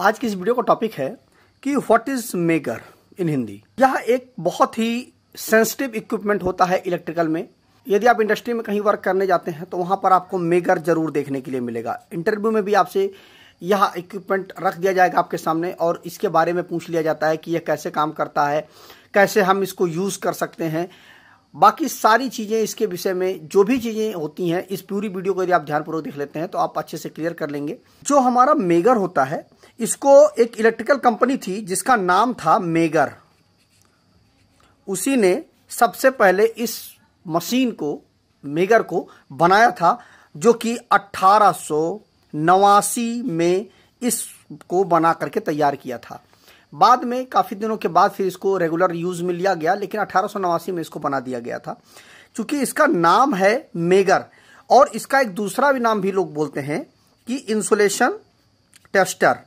आज की इस वीडियो का टॉपिक है कि what is megger in Hindi यह एक बहुत ही सेंसिटिव इक्विपमेंट होता है इलेक्ट्रिकल में। यदि आप इंडस्ट्री में कहीं वर्क करने जाते हैं तो वहाँ पर आपको मेगर ज़रूर देखने के लिए मिलेगा। इंटरव्यू में भी आपसे यह इक्विपमेंट रख दिया जाएगा आपके सामने और इसके बारे में पूछ लिया जाता है कि यह कैसे काम करता है, कैसे हम इसको यूज़ कर सकते हैं। बाकी सारी चीज़ें इसके विषय में, जो भी चीज़ें होती हैं, इस पूरी वीडियो को यदि आप ध्यानपूर्वक देख लेते हैं तो आप अच्छे से क्लियर कर लेंगे। जो हमारा मेगर होता है इसको एक इलेक्ट्रिकल कंपनी थी, जिसका नाम था मेगर उसी ने सबसे पहले इस मशीन को मेगर को बनाया था, जो कि अठारह में इसको बना करके तैयार किया था। बाद में, काफ़ी दिनों के बाद फिर इसको रेगुलर यूज़ में लिया गया, लेकिन अठारह में इसको बना दिया गया था। क्योंकि इसका नाम है मेगर और इसका एक दूसरा भी नाम भी लोग बोलते हैं कि इंसुलेशन टेस्टर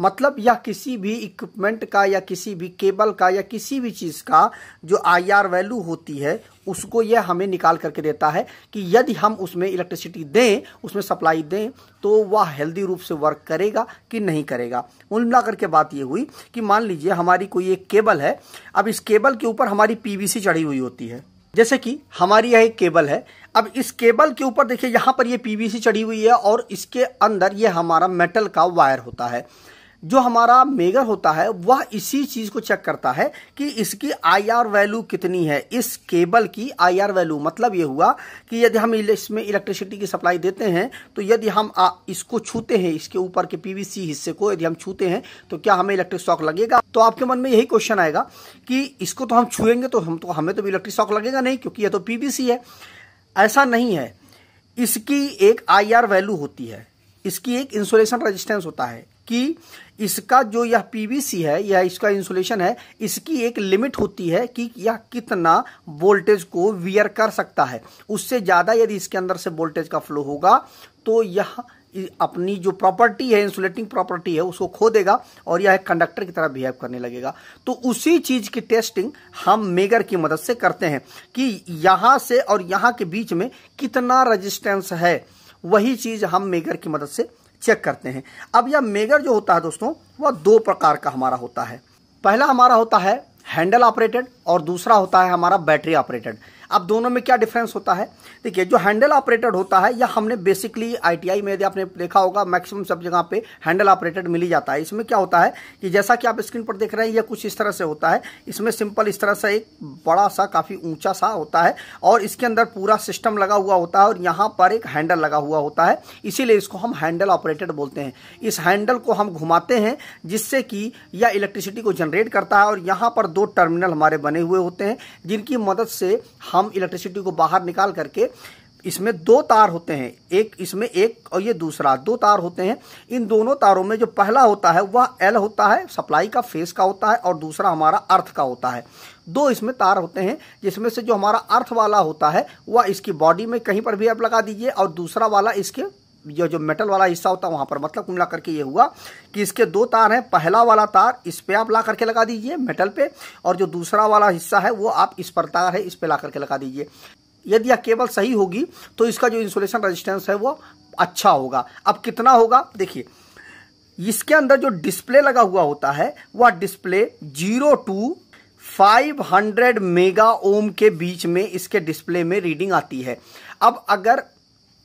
मतलब यह किसी भी इक्विपमेंट का या किसी भी केबल का या किसी भी चीज़ का जो आईआर वैल्यू होती है, उसको यह हमें निकाल करके देता है कि यदि हम उसमें इलेक्ट्रिसिटी दें, उसमें सप्लाई दें तो वह हेल्दी रूप से वर्क करेगा कि नहीं करेगा। उन मिला करके बात यह हुई कि मान लीजिए हमारी कोई एक केबल है, अब इस केबल के ऊपर हमारी पीवीसी चढ़ी हुई होती है। जैसे कि हमारी यह एक केबल है, अब इस केबल के ऊपर देखिए, यहाँ पर ये पीवीसी चढ़ी हुई है और इसके अंदर ये हमारा मेटल का वायर होता है। जो हमारा मेगर होता है वह इसी चीज़ को चेक करता है कि इसकी आईआर वैल्यू कितनी है। इस केबल की आईआर वैल्यू मतलब ये हुआ कि यदि हम इसमें इलेक्ट्रिसिटी की सप्लाई देते हैं तो यदि हम आ, इसको छूते हैं इसके ऊपर के पीवीसी हिस्से को यदि हम छूते हैं तो क्या हमें इलेक्ट्रिक शॉक लगेगा? तो आपके मन में यही क्वेश्चन आएगा कि इसको तो हम छुएँगे तो हम तो हमें तो इलेक्ट्रिक शॉक लगेगा नहीं क्योंकि यह तो पीवीसी है। ऐसा नहीं है। इसकी एक आईआर वैल्यू होती है। इसकी एक इंसुलेशन रेजिस्टेंस होता है। कि इसका जो यह पीवीसी है या इसका इंसुलेशन है, इसकी एक लिमिट होती है कि यह कितना वोल्टेज को वियर कर सकता है। उससे ज़्यादा यदि इसके अंदर से वोल्टेज का फ्लो होगा तो यह अपनी जो प्रॉपर्टी है इंसुलेटिंग प्रॉपर्टी है, उसको खो देगा और यह कंडक्टर की तरह बिहेव करने लगेगा। तो उसी चीज़ की टेस्टिंग हम मेगर की मदद से करते हैं कि यहाँ से और यहाँ के बीच में कितना रजिस्टेंस है, वही चीज़ हम मेगर की मदद से चेक करते हैं। अब यह मेगर जो होता है दोस्तों, वह दो प्रकार का हमारा होता है। पहला हमारा होता है हैंडल ऑपरेटेड और दूसरा होता है हमारा बैटरी ऑपरेटेड। अब दोनों में क्या डिफरेंस होता है? देखिए, जो हैंडल ऑपरेटेड होता है, या हमने बेसिकली आईटीआई में यदि आपने देखा होगा मैक्सिमम सब जगह पे हैंडल ऑपरेटेड मिल ही जाता है। इसमें क्या होता है कि जैसा कि आप स्क्रीन पर देख रहे हैं यह कुछ इस तरह से होता है। इसमें सिंपल इस तरह से एक बड़ा सा, काफ़ी ऊँचा सा होता है, और इसके अंदर पूरा सिस्टम लगा हुआ होता है, और यहाँ पर एक हैंडल लगा हुआ होता है। इसीलिए इसको हम हैंडल ऑपरेटेड बोलते हैं। इस हैंडल को हम घुमाते हैं, जिससे कि यह इलेक्ट्रिसिटी को जनरेट करता है, और यहाँ पर दो टर्मिनल हमारे बने हुए होते हैं, जिनकी मदद से हम इलेक्ट्रिसिटी को बाहर निकाल करके इसमें दो तार होते हैं। एक इसमें एक और ये दूसरा। दो तार होते हैं। इन दोनों तारों में जो पहला होता है, वह एल होता है सप्लाई का फेस का होता है और दूसरा हमारा अर्थ का होता है। दो इसमें तार होते हैं, जिसमें से जो हमारा अर्थ वाला होता है, वह इसकी बॉडी में कहीं पर भी आप लगा दीजिए और दूसरा वाला इसके ये जो मेटल वाला हिस्सा होता है, वहाँ पर मतलब कुल मिला करके ये हुआ कि इसके दो तार हैं। पहला वाला तार इस पे आप ला करके लगा दीजिए मेटल पे, और जो दूसरा वाला हिस्सा है, वो आप इस पर तार है, इस पे ला करके लगा दीजिए। यदि यह केबल सही होगी तो इसका जो इंसुलेशन रेजिस्टेंस है, वो अच्छा होगा। अब कितना होगा? देखिए, इसके अंदर जो डिस्प्ले लगा हुआ होता है, वह display zero to 500 mega ohm के बीच में इसके डिस्प्ले में रीडिंग आती है। अब अगर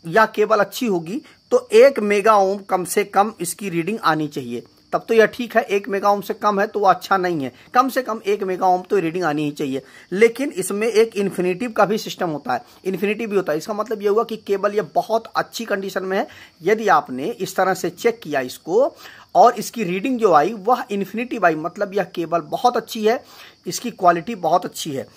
या केबल अच्छी होगी तो एक मेगा ओम कम से कम इसकी रीडिंग आनी चाहिए। तब तो यह ठीक है, एक मेगा ओम से कम है तो वो अच्छा नहीं है। कम से कम एक मेगा ओम तो रीडिंग आनी ही चाहिए। लेकिन इसमें एक इन्फिनिटिव का भी सिस्टम होता है। इन्फिनिटिव भी होता है। इसका मतलब यह हुआ कि केबल यह बहुत अच्छी कंडीशन में है। यदि आपने इस तरह से चेक किया इसको, और इसकी रीडिंग जो आई, वह इन्फिनिटिव आई मतलब यह केबल बहुत अच्छी है, इसकी क्वालिटी बहुत अच्छी है।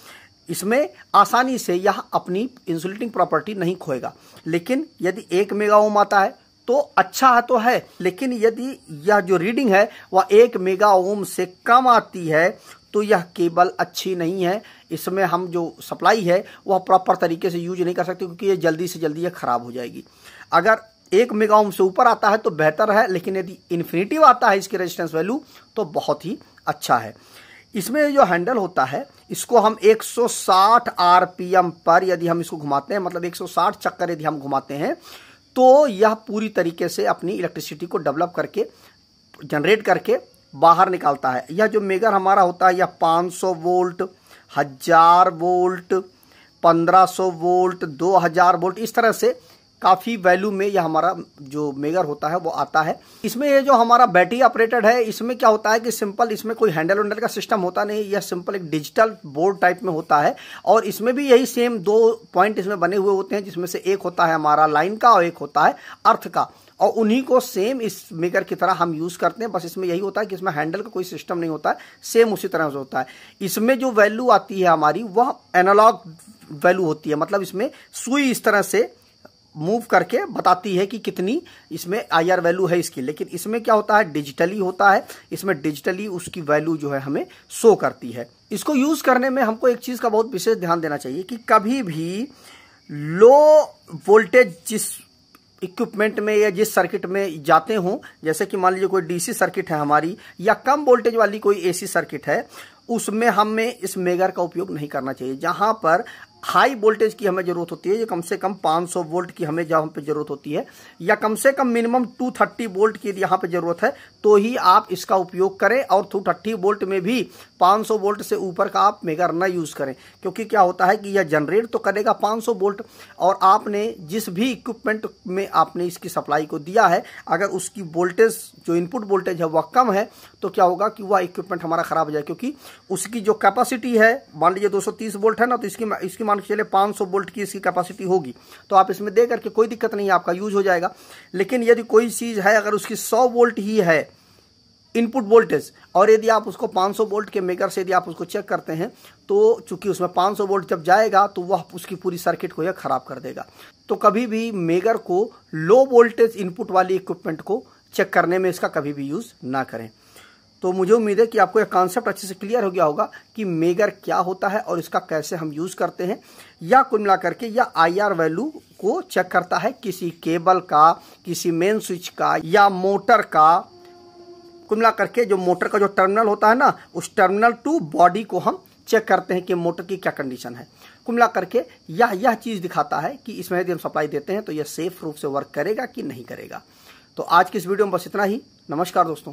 इसमें आसानी से यह अपनी इंसुलेटिंग प्रॉपर्टी नहीं खोएगा। लेकिन यदि एक मेगा ओम आता है तो अच्छा है तो है, लेकिन यदि यह जो रीडिंग है, वह एक मेगा ओम से कम आती है तो यह केबल अच्छी नहीं है। इसमें हम जो सप्लाई है, वह प्रॉपर तरीके से यूज़ नहीं कर सकते, क्योंकि ये जल्दी से जल्दी यह खराब हो जाएगी। अगर एक मेगा ओम से ऊपर आता है तो बेहतर है, लेकिन यदि इन्फिनिटिव आता है, इसकी रेजिस्टेंस वैल्यू तो बहुत ही अच्छा है। इसमें जो हैंडल होता है, इसको हम 160 आरपीएम पर यदि हम इसको घुमाते हैं मतलब 160 चक्कर यदि हम घुमाते हैं तो यह पूरी तरीके से अपनी इलेक्ट्रिसिटी को डेवलप करके जनरेट करके बाहर निकालता है। यह जो मेगर हमारा होता है, यह 500 वोल्ट हज़ार वोल्ट 1500 वोल्ट 2000 वोल्ट इस तरह से काफ़ी वैल्यू में यह हमारा जो मेगर होता है, वो आता है। इसमें ये जो हमारा बैटरी ऑपरेटेड है, इसमें क्या होता है कि सिंपल इसमें कोई हैंडल वैंडल का सिस्टम होता नहीं, यह सिंपल एक डिजिटल बोर्ड टाइप में होता है। और इसमें भी यही सेम दो पॉइंट इसमें बने हुए होते हैं, जिसमें से एक होता है हमारा लाइन का और एक होता है अर्थ का। और उन्हीं को सेम इस मेकर की तरह हम यूज़ करते हैं, बस इसमें यही होता है कि इसमें हैंडल का कोई सिस्टम नहीं होता है सेम उसी तरह से होता है। इसमें जो वैल्यू आती है हमारी, वह एनालॉग वैल्यू होती है मतलब इसमें सुई इस तरह से मूव करके बताती है कि कितनी इसमें आई आर वैल्यू है इसकी। लेकिन इसमें क्या होता है? डिजिटली होता है। इसमें डिजिटली उसकी वैल्यू जो है हमें शो करती है। इसको यूज़ करने में हमको एक चीज़ का बहुत विशेष ध्यान देना चाहिए कि कभी भी लो वोल्टेज जिस इक्विपमेंट में या जिस सर्किट में जाते हो, जैसे कि मान लीजिए कोई डीसी सर्किट है हमारी, या कम वोल्टेज वाली कोई एसी सर्किट है, उसमें हमें इस मेगर का उपयोग नहीं करना चाहिए। जहाँ पर हाई वोल्टेज की हमें ज़रूरत होती है, ये कम से कम 500 वोल्ट की हमें जहाँ पे ज़रूरत होती है, या कम से कम मिनिमम 230 वोल्ट की यहाँ पे ज़रूरत है तो ही आप इसका उपयोग करें और 230 वोल्ट में भी 500 वोल्ट से ऊपर का आप मेगर न यूज़ करें। क्योंकि क्या होता है कि यह जनरेट तो करेगा 500 वोल्ट, और आपने जिस भी इक्विपमेंट में आपने इसकी सप्लाई को दिया है, अगर उसकी वोल्टेज, जो इनपुट वोल्टेज है, वह कम है तो क्या होगा कि वह इक्विपमेंट हमारा खराब हो जाए। क्योंकि उसकी जो कैपेसिटी है, मान लीजिए दो सौ तीस वोल्ट है ना तो इसकी इसकी मान के चले 500 वोल्ट की इसकी कैपेसिटी होगी। तो आप इसमें दे करके कोई दिक्कत नहीं आपका यूज़ हो जाएगा। लेकिन यदि कोई चीज़ है, अगर उसकी 100 वोल्ट ही है इनपुट वोल्टेज और यदि आप उसको 500 वोल्ट के मेकर से यदि आप उसको चेक करते हैं तो चूँकि उसमें 500 वोल्ट जब जाएगा तो वह उसकी पूरी सर्किट को यह खराब कर देगा। तो कभी भी मेगर को लो वोल्टेज इनपुट वाली इक्विपमेंट को चेक करने में इसका कभी भी यूज़ ना करें। तो मुझे उम्मीद है कि आपको यह कॉन्सेप्ट अच्छे से क्लियर हो गया होगा कि मेगर क्या होता है और इसका कैसे हम यूज़ करते हैं, या कुल मिला करके या आईआर वैल्यू को चेक करता है किसी केबल का, किसी मेन स्विच का, या मोटर का। कुल मिला करके जो मोटर का जो टर्मिनल होता है ना, उस टर्मिनल टू बॉडी को हम चेक करते हैं कि मोटर की क्या कंडीशन है। कुल मिला करके यह यह चीज़ दिखाता है कि इसमें यदि हम सप्लाई देते हैं तो यह सेफ़ रूप से वर्क करेगा कि नहीं करेगा। तो आज की इस वीडियो में बस इतना ही। नमस्कार दोस्तों।